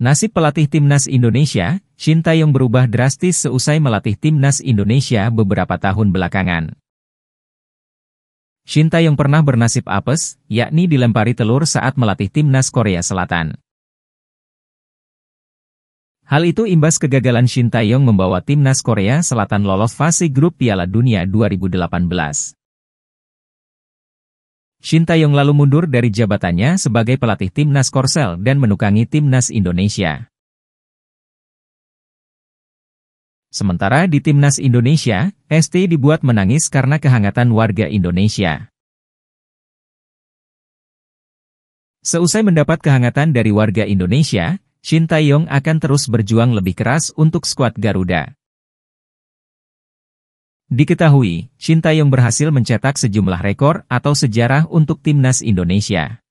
Nasib pelatih timnas Indonesia, Shin Taeyong berubah drastis seusai melatih timnas Indonesia beberapa tahun belakangan. Shin Taeyong pernah bernasib apes, yakni dilempari telur saat melatih timnas Korea Selatan. Hal itu imbas kegagalan Shin Taeyong membawa timnas Korea Selatan lolos fase grup Piala Dunia 2018. Shin Taeyong lalu mundur dari jabatannya sebagai pelatih timnas Korsel dan menukangi timnas Indonesia. Sementara di timnas Indonesia, ST dibuat menangis karena kehangatan warga Indonesia. Seusai mendapat kehangatan dari warga Indonesia, Shin Taeyong akan terus berjuang lebih keras untuk skuad Garuda. Diketahui, Shin Taeyong berhasil mencetak sejumlah rekor atau sejarah untuk timnas Indonesia.